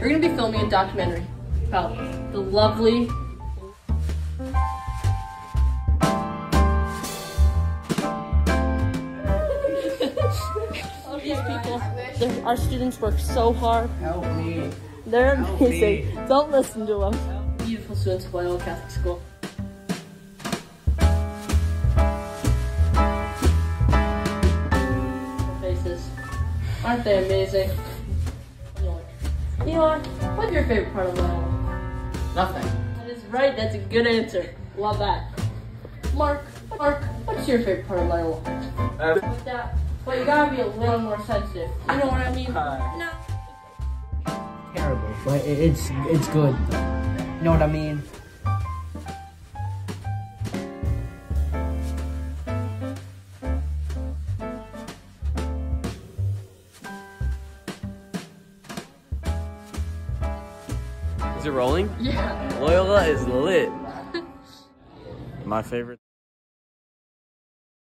We're gonna be filming a documentary about the lovely these people. They're- Our students work so hard. Help me. They're Help amazing. me. Don't listen to them. Beautiful students of Loyola Catholic School. Faces. Aren't they amazing? Eli, what's your favorite part of Loyola? Nothing. That is right, that's a good answer. Love that. Mark, Mark, what's your favorite part of Loyola? Uh, That, but you gotta be a little more sensitive. You know what I mean? Uh, no. terrible, but it's it's good. You know what I mean? Rolling? Yeah. Loyola is lit. My favorite.